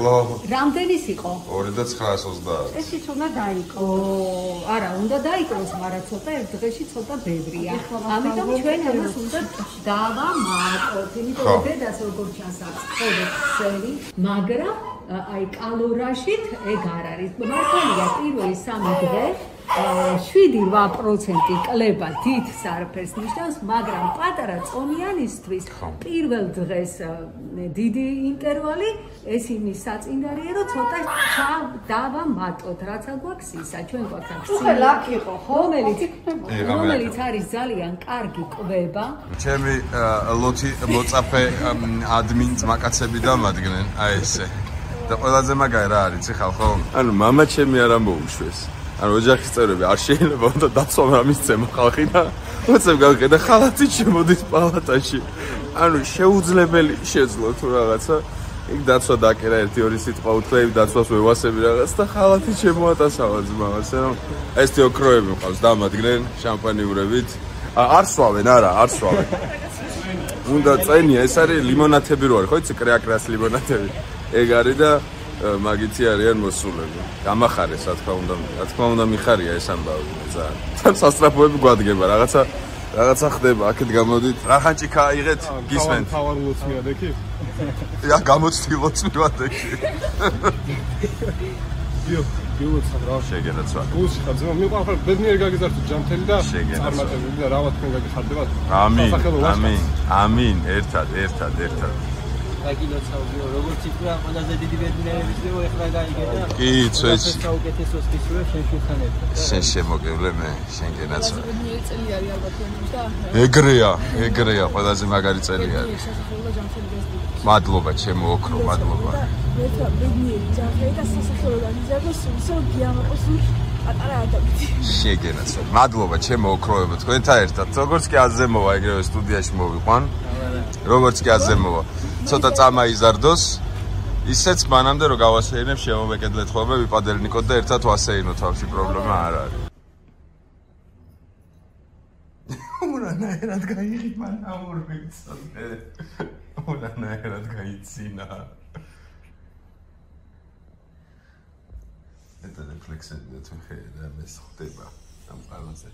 დაიკლო. რამდენის იყო? 2930. ესიც უნდა დაიკლო. არა, უნდა დაიკლოს, მაგრამ ცოტა ერთ დღეში ცოტა ბევრია. ამიტომ ჩვენ ამას უნდა დავამატოთ, იმიტომ რომ დედას როგორ ჩანს აქვს ხოლმე მაგრამ აი კალორაშით ეგ არ არის. მართალია, პირველი 3 დღე 7-8% კლება დიდს არაფერს ნიშნავს, მაგრამ პატარა წონიანისთვის პირველ დღეს დიდი ინტერვალი ეს იმის საწინდარია, რომ ცოტა დავამატოთ, რაცა გვაქვს ისა, ჩვენ გვაქვს აქ სილი, რომელიც რომელიც არის ძალიან კარგი კვება. ჩემი ლოთი მოწაფე ადმინ ძმაკაცები დამადგნენ, აი ესე. და ყველაზე მაგარი რა არის, ეხლა ხო? ანუ მამა ჩემი არ ამოუშვეს. ანუ ოჯახის წევრები არ შეიძლება უნდა დაცვამ რა მისცემა ხალხი და უცებ გავიყიდა ხალათი შემოდის პალატაში. ანუ შეუძლებელი შეძლო თუ რაღაცა. იქ დაცვა დაკერა ერთი ორი სიტყვა უთხრები დაცვას ვევასები რაღაც და ხალათი შემოატასავა ძმას ანუ ეს თეოკროები მყავს დამადგნენ შამპანიურებით. არ სვავენ არა არ სვავენ. უნდა წენია ეს არის ლიმონათები რო არის ხო იცი კრეაკრას ლიმონათები. ეგ არის და მაგითი არიან მოსულები. გამახარეს, რა თქმა უნდა, რა თქმა უნდა მიხარია ეს ამბავი. ძალიან სასტრაფოები გვადგება, რაღაცა რაღაცა ხდება, აქეთ გამოდით. რა ხანჭიქა აიღეთ? გისმენთ. თავარ ლოცმიადექი? ია, გამოცდი ლოცმიადექი. იო, გილოცავ რა შეგენაცვა. გულში ხარ, ძმა, მიყვარხარ ბედნიერ გაგიზარდო ჯამთელი და წარმატებული და რა ვთქვი გაგიხარდებათ. ამინ. ამინ. ამინ, ერთად, ერთად, ერთად. დაგილოცავდიო როგორც იქნა ყველაზე დიდი ბედნიერების ძეო ეხლა გაიგე და კი წვეც საუკეთესო სპისურა შენ შეხანებ შენ შემოგევლე მე შენ გენაცვა ბედნიერი წელი არის ალბათ თქვენთვის და ეგრეა ეგრეა ყველაზე მაგარი წელი არის. მადლობა ჩემო ოქრო მადლობა. მე თვა ბედნიერი ჯანმრთელი და სასახელო განიზარდო სულ გიამაყოს პატარა ადამიანი. შეგენაცვა. მადლობა ჩემო ოქროებო თქვენთან ერთად. როგორც კი აზემოვა ეგრევე სტუდიაში მოვიყვან. როგორც კი აზემოვა. ცოტა წამა იზარდოს. ისეც მანამდე რომ გავასეინებ შემომეკედლეთ ხოლმე ვიპადელნიკოთ და ერთად ვასეინოთ თავში პრობლემა არ არის. უნდა ნაერად გაიღიმა ნამურბიცოდე. უნდა ნაერად გაიცინა. ეს რეფლექსები და თუ ხედა მეს ხდება ამ ყველაზე.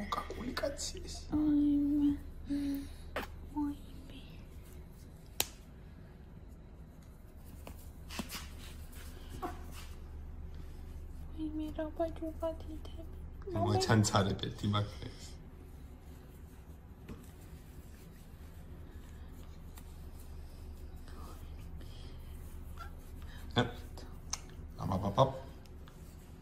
მოკაკული კაცი ეს. აი მოიბი. მე რა ბაჯობა თითები. მოჩანცარებდი მაგას. აბა აბა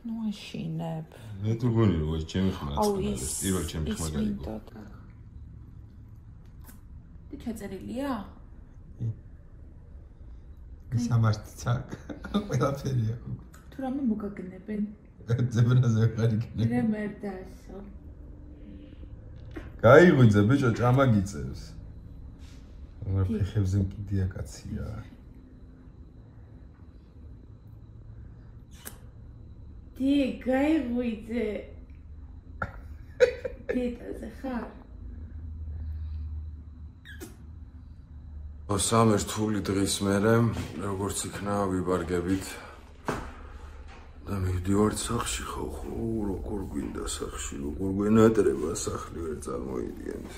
ნუ აშინებ მე თუ გონი რომ ეს ჩემი ხმა არის? პირველ ჩემი ხმა გაიგო და ჩაწერილია? სამართცა ყველაფერია თუ რამე მოგაგნებენ. ზებრაზე ვარ იქნებ მე მერდასო. გაიღვიძე ბიჭო ჭამა გიწევს რა ფეხებზე მკიდია კაცია. დი გაიღვიძე დედაზე ხარ სამე რთული დღის მერე როგორც იქნა ვიბარგებით. და მივდივარ სახში ხო ხო როგორ გვინდა სახში როგორ გვენატრება სახლი ვერ წარმოიდგენთ.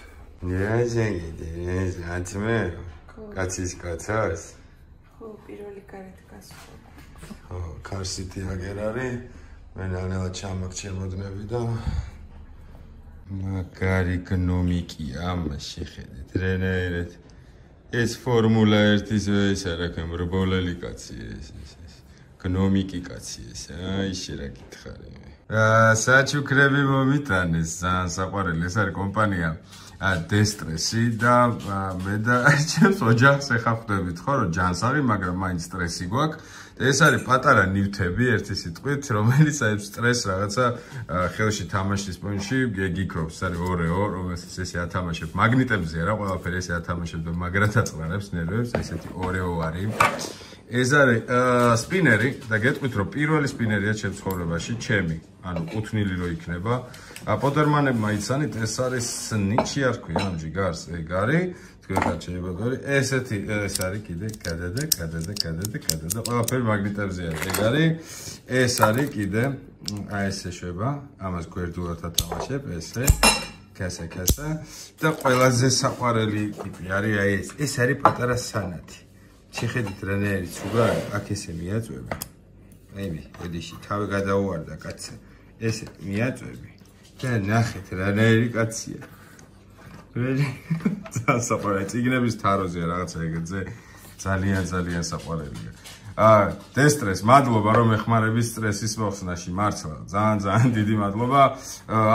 ნიაზენგი ეს ანთმე კაცის კაცას. ხო პირველი კარეთ გასულ ხო კარსიტი აგერ არის მე ნალა ჩამაგ ჩემოდნები და მაგარი გნომიკია ამაში ხედეთ რენერეთ ეს ფორმულა 1-ის ეს არა ქემ რბოლელი კაცი ეს ეს გნომიკი კაცი ეს აი შეიძლება გითხარი აა საჩუქრები მომიტანეს საყვარელი ეს არის კომპანია დესტრესი და მე და ჩემს ოჯახს ეხავდებით ხო რომ ჯანსაღი მაგრამ მაინც სტრესი გვაქვს ეს არის პატარა ნივთები ერთი სიტყვით, რომელიც აი სტრეს რაღაცა ხელში თამაშის პონში გიქრობს, ეს არის ორეო, რომელსაც ესე ათამაშებ. მაგნიტებზეა რა ყველაფერი ესე ათამაშებ და მაგრად აწვანებს ნერვებს, ესეთი ორეო არის. ეს არის სპინერი და გეტყვით რომ პირველი სპინერია ჩემ ცხოვრებაში, ჩემი, ანუ ყუთნილი რო იქნება. პოტერმანებმა იცანით, ეს არის ნიჩი არ ქვია ამ ჯიგარს, ეგ არის. თქვენ გაჩერებოდი. ესეთი ეს არის კიდე გადადა, გადადა, გადადა, გადადა. ყველაფერი მაგნიტებზე არის. ეგ არის. ეს არის კიდე აი ესე შვება. ამას გვერდულად ათამაშებ, ესე. კასა კასა და ყველაზე საყვარელი ტიპი არის აი ეს ეს არის პატარა სანათი შეხედით რანაირი ცუდა აქ ესე მიაწვევი აიმი ედიში თავი გადაუვარდა კაცი ესე მიაწვევი და ნახეთ რანაირი კაცია რეჟი ძალიან საყვარელი. ციგნების თაროზეა რაღაცა ეგეთზე ძალიან ძალიან საყვარელია. აა დესტრეს მადლობა რომ ეხმარების სტრესის მოხსნაში მართლა ძალიან ძალიან დიდი მადლობა.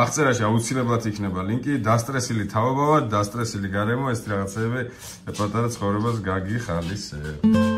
აღწერაში აუცილებლად იქნება ლინკი. დასტრესილი თაობა დასტრესილი გარემო ეს რაღაცები პატარა ცხოვრებას გაგიხალისებ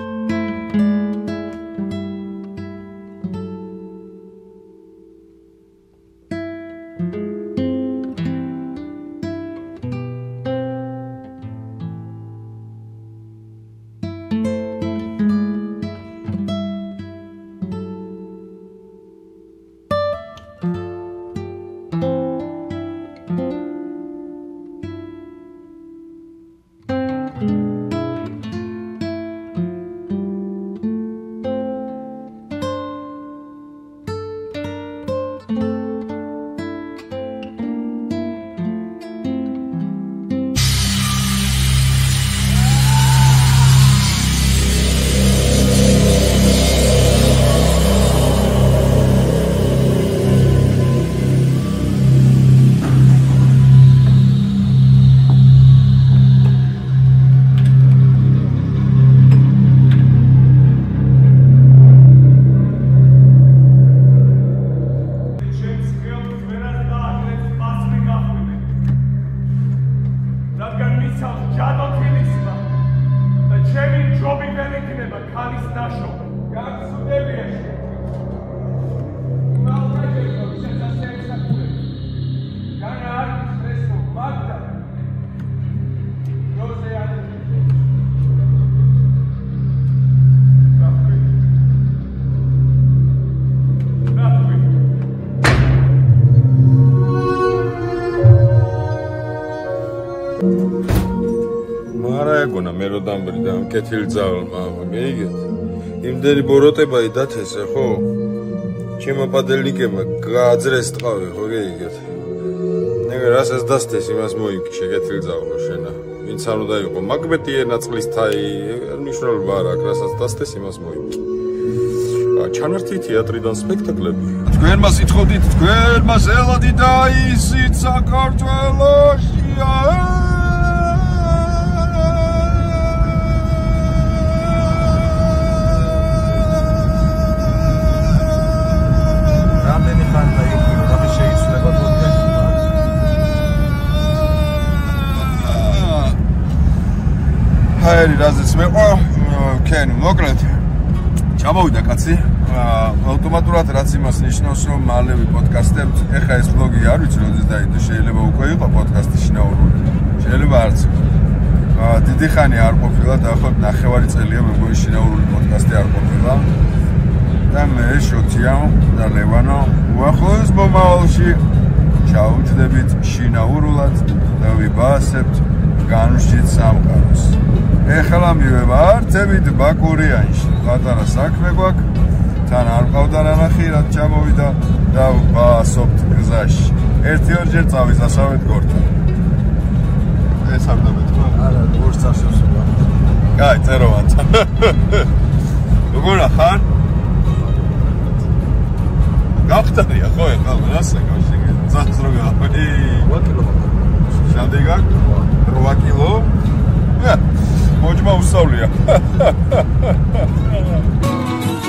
კეთილ ძალმა, მეიგეთ. იმდენი ბოროტებაი დათესე, ხო? ჩემო პადელიკებმა გააძრეს ტყავი, ხო გეიგეთ? ნეგა რასაც დასდეს იმას მოიქჩე კეთილ ძალო შენა. ვინც არ უნდა იყო მაგბეტი ენა წყლის თაი, მნიშვნელობა არ აქვს, რასაც დასდეს იმას მოიქჩე. ჩანართი თეატრიდან სპექტაკლები. თქვენმა სიტყოდით, თქვენმა ზელადი დაისით საქართველოსია. ჰაერი რაზეც მე ყო კენ მოკლედ. ჩამოვიდა კაცი. ავტომატურად რაც იმას ნიშნავს რომ მალევე პოდკასტებს ეხა ეს ბლოგი არ ვიცი როდის დაიდო შეიძლება უკვე იყო პოდკასტი შინაურული. შეიძლება არც. აა დიდი ხანი არ ყოფილა დაახლოებით ნახევარი წელია მეგონი შინაურული პოდკასტი არ ყოფილა. და მე შოთია და ლევანო უახლოეს მომავალში. ჩაუჯდებით შინაურულად და ვიბასებთ განშიც სამყაროს. ეხლა მივევარ წევით ბაკურიანში პატარა საქმე გვაქვს თან არ ყავდა რანახი რაც ჩამოვიდა და ვასობთ გზაში. ერთი ორჯერ წავის ასავეთ გორთან. ეს არ დამეთქვა არა გორს ასავს კაი წეროვანთ როგორ ახარ გახტარია ხო ეხლა რასა გავშეგე ძაც რო გავი 8 კილო შემდეგა 8 კილო მოჯმა უსავლია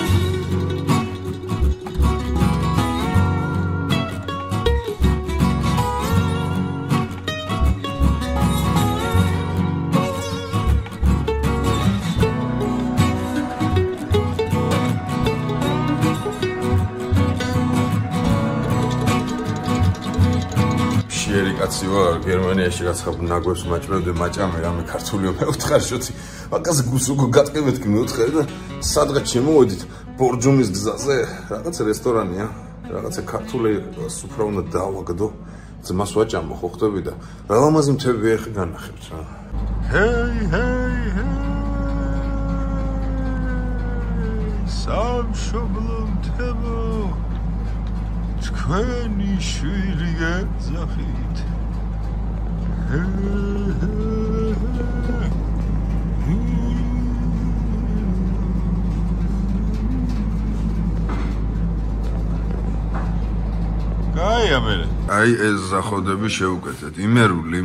კაცი ვარ გერმანიაში გაცხაბ ნაგვებს მაჭმევდე მაჭამე რამე ქართულიო მეუთხარ შოთი აკაზე გუსუგო გატკივეთ კი მეუთხარ და სადღაც შემოვედით ბორჯომის გზაზე. რაღაც რესტორანია რაღაცა ქართული სუფრა უნდა დავაგდო ძმას ვაჭამო ხო ხტები და რა ლამაზი მთები ეხი განახებთ რა. ჰეი ჰეი ჰეი სამშობლო მთებო თქვენი შვილი გეძახით აი ამერე აი ეს ზახოდები შეუკეთეთ იმერული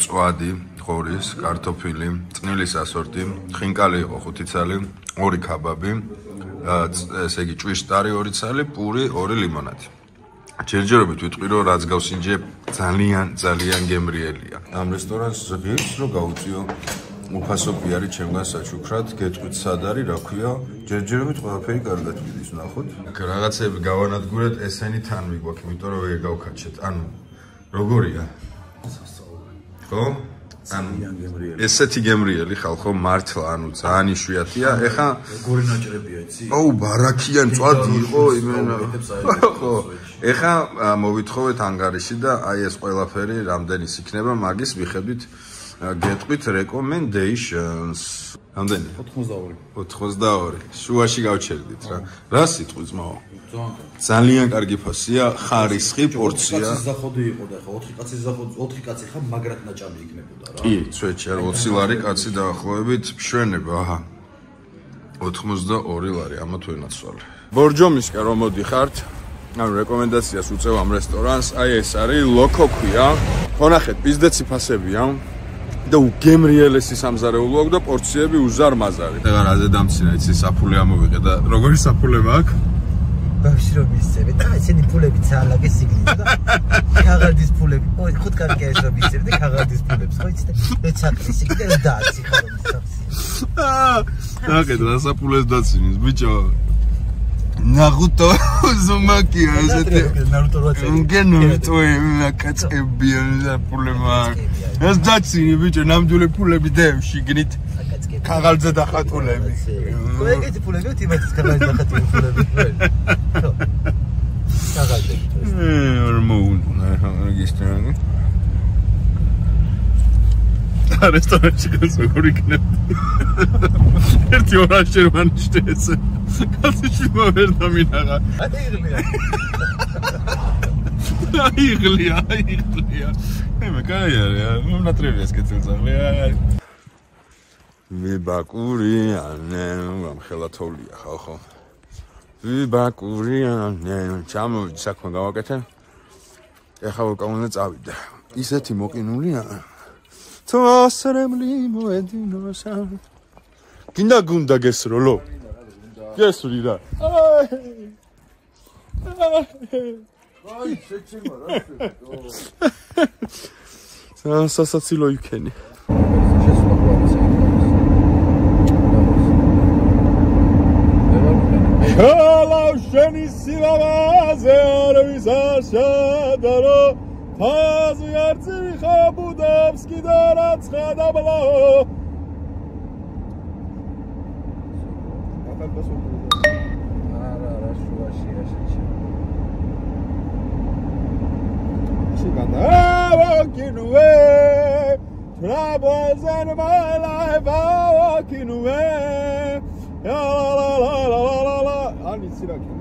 წვადი ხორის კარტოფილი წნილის ასორტი ხინკალი იყო ხუთი ცალი ორი კაბაბი ესე იგი ჭვიშტარი ორი ცალი პური ორი ლიმონადი ჯერჯერობით ვიტყვი რომ რაც გავსინჯე ძალიან ძალიან გემრიელია. ამ რესტორანს ღირს რო გაუწიო უფასო პიარი ჩემგან საჩუქრად გეტყვით სად არის რა ქვია? ჯერჯერობით ყველაფერი კარგად მიდის ნახოთ. რაღაცები გავანადგურეთ ესენი თან მიგვაქვს იმიტომ რომ ვერ გავქაჩეთ. ანუ როგორია? ხო? ანუ ესეთი გემრიელი ხალხო მართლა ანუ ძალიან იშვიათია. ეხა გორი ნაჭრებია იცი? აუ ბარაკიან წვადი იყო იმენა ხო ეხა მოვითხოვეთ ანგარიში და აი ეს ყველაფერი რამდენის იქნება? მაგის მიხედვით გეტყვით recommendations რამდენი? 82 82 შუაში გავჩერდით რა. რა სიტყვი ძმაო ძალიან კარგი. ფასია ხარისხი პორცია კაცის ზახოდი იყო და ხო 4 კაცის ზახოდი 4 კაცი ხა მაგრად ნაჭამი იქნებოდა რა. კი ცვეჩი არ 20 ლარი კაცი დაახლოებით მშვენება აჰა. 82 ლარი ამათ ვენაცვალე ბორჯომისკა რომ მოდიხართ ანუ რეკომენდაციას უწევ ამ რესტორანს აი ეს არის ლოკო ქვია ხონახეთ პიზდეცი ფასებია და უგემრიელესი სამზარეულო აქვს და პორციები უზარმაზარი. ეხლა რაზე დამცინა იცი საფულე ამოვიღე და როგორი საფულე მაქვს? ბავშვი რომ ისწრები და ესენი ფულები ცალაგე სიგნით და ქაღალდის ფულები. ой, ხუთ კარგი ეს რომ ისწრები და ქაღალდის ფულებს ხო იცი და ეცაკრი სიგნით და დააცი ხო რომ ისწრებს. აა, ნაკეთ რა საფულეს დაცინის ბიჭო. ნაღუტო ზუმაკია ესეთი ნარუტო როცა გენურტო აკაცებია საფულება ეს დაცინი ბიჭო ნამდვილი ფულები დევში გნით ქაღალზე დახატულები ხო ეგეთი ფულები ვთი იმას ქაღალზე დახატული ფულები ქაღალზე არ მოუნა რეგისტრანი რესტორანში გასაგური იქნება. ერთი ორანჟი მანჩტე ეს. კაცი მოვერ დამინაღა. აიღლია. აიღლია, აიღლია. მე კაი არის, ნუ ნატრევია სკეცელზაღლია. მე ბაკურიანე, გამხელათოლია ხალხო. მე ბაკურიანე, ჩამოვიდი საქმე გავაკეთე. ეხლა უკავნა წავიდა. ისეთი მოყინულია. თუ ასრემლი მოედინოსა გინდა გუნდა გესროლო გესრი რა. აი შეჩიმა რა სასაცილო იქენი. ხალავ შენი სილამაზე არ ვისაშადარო. ფაზი არცი ხაბუდებს კიდე cabe pra sua curva. Araraxu, achei, achei, achei. Chegando. I'm walking away. Troubles in my life. I'm walking away. La la la la la la la. Ah, aqui.